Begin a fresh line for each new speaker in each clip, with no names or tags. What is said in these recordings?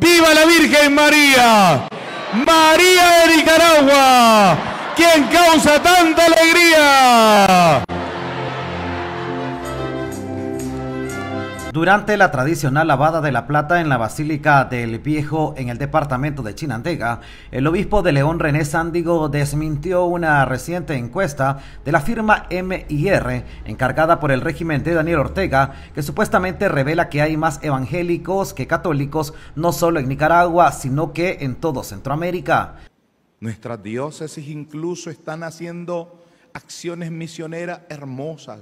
¡Viva la Virgen María! María de Nicaragua, quien causa tanta alegría.
Durante la tradicional lavada de la plata en la Basílica del Viejo en el departamento de Chinandega, el obispo de León René Sándigo desmintió una reciente encuesta de la firma MIR encargada por el régimen de Daniel Ortega que supuestamente revela que hay más evangélicos que católicos no solo en Nicaragua, sino que en todo Centroamérica.
Nuestras diócesis incluso están haciendo acciones misioneras hermosas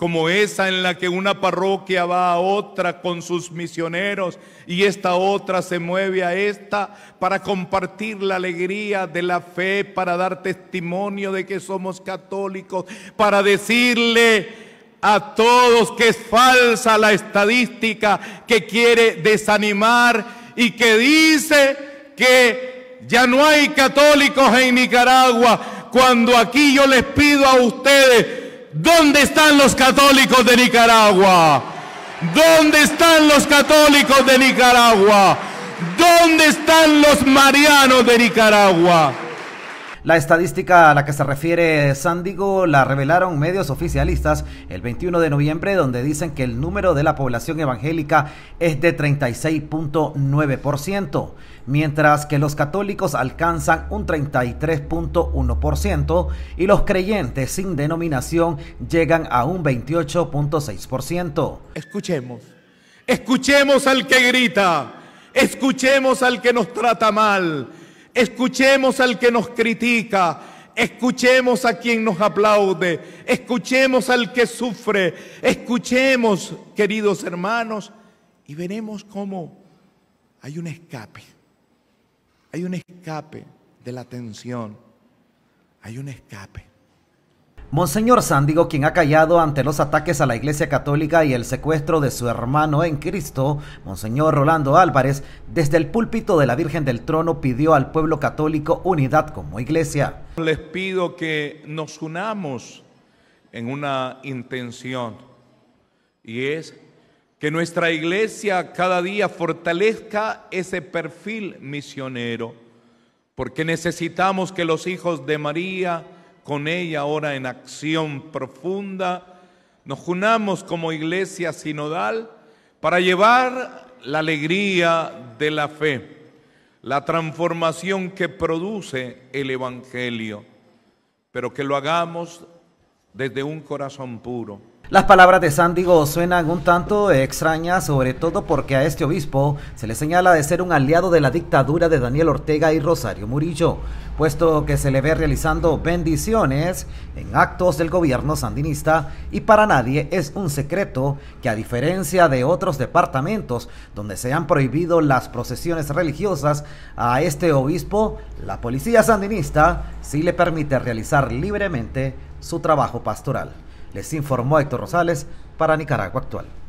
como esa en la que una parroquia va a otra con sus misioneros y esta otra se mueve a esta para compartir la alegría de la fe, para dar testimonio de que somos católicos, para decirle a todos que es falsa la estadística que quiere desanimar y que dice que ya no hay católicos en Nicaragua, cuando aquí yo les pido a ustedes ¿Dónde están los católicos de Nicaragua? ¿Dónde están los católicos de Nicaragua? ¿Dónde están los marianos de Nicaragua?
La estadística a la que se refiere Sándigo la revelaron medios oficialistas el 21 de noviembre donde dicen que el número de la población evangélica es de 36.9%, mientras que los católicos alcanzan un 33.1% y los creyentes sin denominación llegan a un 28.6%.
Escuchemos, escuchemos al que grita, escuchemos al que nos trata mal Escuchemos al que nos critica, escuchemos a quien nos aplaude, escuchemos al que sufre, escuchemos, queridos hermanos, y veremos cómo hay un escape, hay un escape de la tensión, hay un escape.
Monseñor Sándigo, quien ha callado ante los ataques a la Iglesia Católica y el secuestro de su hermano en Cristo, Monseñor Rolando Álvarez, desde el púlpito de la Virgen del Trono pidió al pueblo católico unidad como iglesia.
Les pido que nos unamos en una intención y es que nuestra iglesia cada día fortalezca ese perfil misionero, porque necesitamos que los hijos de María, con ella ahora en acción profunda, nos unamos como iglesia sinodal para llevar la alegría de la fe, la transformación que produce el Evangelio, pero que lo hagamos desde un corazón puro
las palabras de Sándigo suenan un tanto extrañas, sobre todo porque a este obispo se le señala de ser un aliado de la dictadura de Daniel Ortega y Rosario Murillo, puesto que se le ve realizando bendiciones en actos del gobierno sandinista y para nadie es un secreto que a diferencia de otros departamentos donde se han prohibido las procesiones religiosas, a este obispo la policía sandinista sí le permite realizar libremente su trabajo pastoral. Les informó Héctor Rosales para Nicaragua Actual.